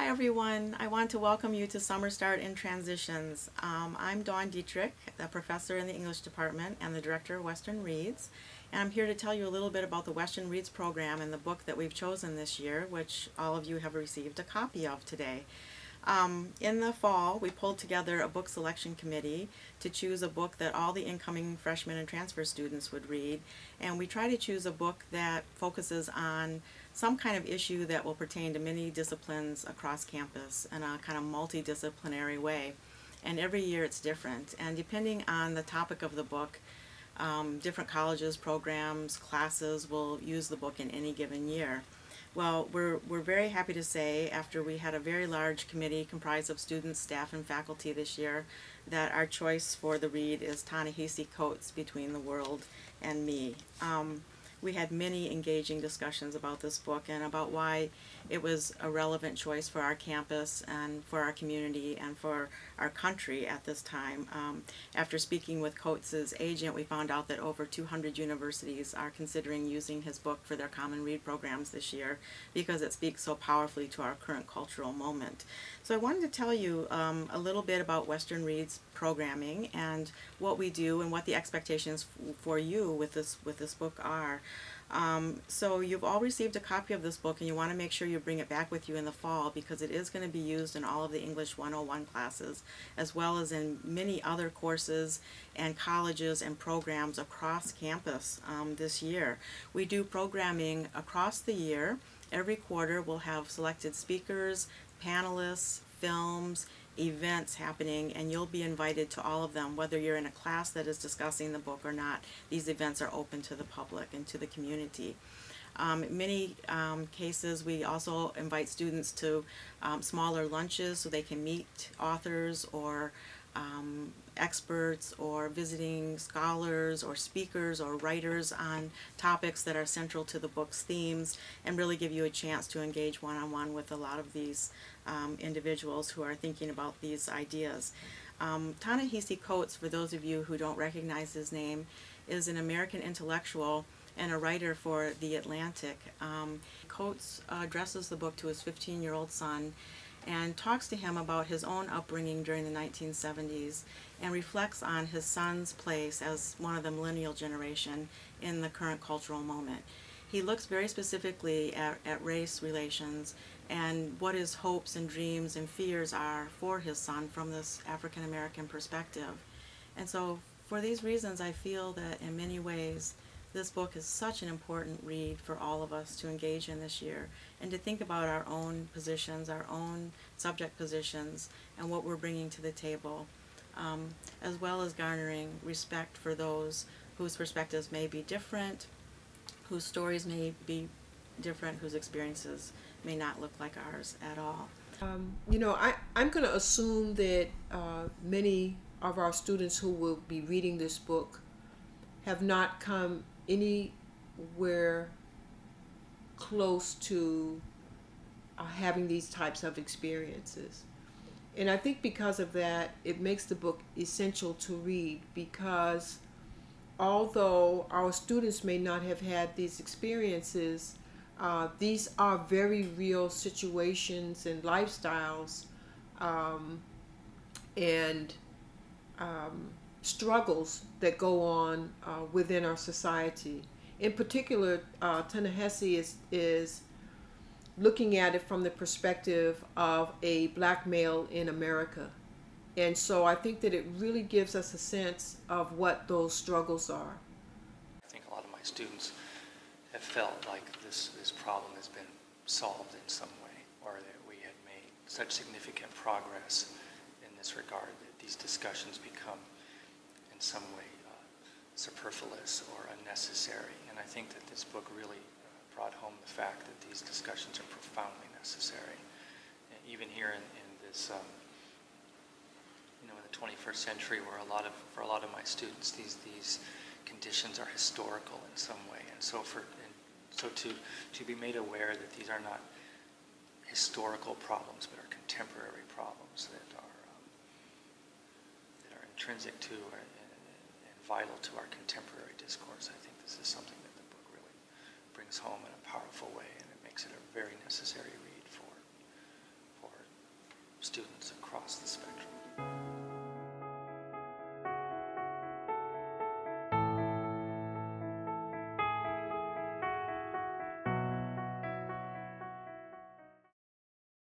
Hi everyone. I want to welcome you to Summer Start in Transitions. Um, I'm Dawn Dietrich, a professor in the English department and the director of Western Reads. And I'm here to tell you a little bit about the Western Reads program and the book that we've chosen this year, which all of you have received a copy of today. Um, in the fall, we pulled together a book selection committee to choose a book that all the incoming freshmen and transfer students would read. And we try to choose a book that focuses on some kind of issue that will pertain to many disciplines across campus in a kind of multidisciplinary way. And every year it's different. And depending on the topic of the book, um, different colleges, programs, classes will use the book in any given year. Well, we're, we're very happy to say, after we had a very large committee comprised of students, staff, and faculty this year, that our choice for the read is Ta-Nehisi Coates, Between the World and Me. Um, we had many engaging discussions about this book and about why it was a relevant choice for our campus and for our community and for our country at this time. Um, after speaking with Coates' agent, we found out that over 200 universities are considering using his book for their Common Read programs this year because it speaks so powerfully to our current cultural moment. So I wanted to tell you um, a little bit about Western Read's programming and what we do and what the expectations for you with this with this book are. Um, so you've all received a copy of this book and you want to make sure you bring it back with you in the fall because it is going to be used in all of the English 101 classes as well as in many other courses and colleges and programs across campus um, this year. We do programming across the year. Every quarter we'll have selected speakers, panelists, films, events happening and you'll be invited to all of them whether you're in a class that is discussing the book or not. These events are open to the public and to the community. Um, in many um, cases we also invite students to um, smaller lunches so they can meet authors or um, experts or visiting scholars or speakers or writers on topics that are central to the book's themes and really give you a chance to engage one-on-one -on -one with a lot of these um, individuals who are thinking about these ideas. Um, Ta-Nehisi Coates, for those of you who don't recognize his name, is an American intellectual and a writer for The Atlantic. Um, Coates addresses the book to his 15-year-old son and talks to him about his own upbringing during the 1970s and reflects on his son's place as one of the millennial generation in the current cultural moment. He looks very specifically at, at race relations and what his hopes and dreams and fears are for his son from this African American perspective. And so for these reasons I feel that in many ways this book is such an important read for all of us to engage in this year and to think about our own positions, our own subject positions, and what we're bringing to the table, um, as well as garnering respect for those whose perspectives may be different, whose stories may be different, whose experiences may not look like ours at all. Um, you know, I, I'm going to assume that uh, many of our students who will be reading this book have not come anywhere close to uh, having these types of experiences. And I think because of that, it makes the book essential to read because although our students may not have had these experiences, uh, these are very real situations and lifestyles um, and um, struggles that go on uh, within our society. In particular, uh, Ta-Nehisi is, is looking at it from the perspective of a black male in America. And so I think that it really gives us a sense of what those struggles are. I think a lot of my students have felt like this, this problem has been solved in some way, or that we had made such significant progress in this regard that these discussions become in some way uh, superfluous or unnecessary. And I think that this book really brought home the fact that these discussions are profoundly necessary. And even here in, in this, um, you know, in the 21st century, where a lot of for a lot of my students, these these conditions are historical in some way, and so for and so to to be made aware that these are not historical problems, but are contemporary problems that are um, that are intrinsic to vital to our contemporary discourse. I think this is something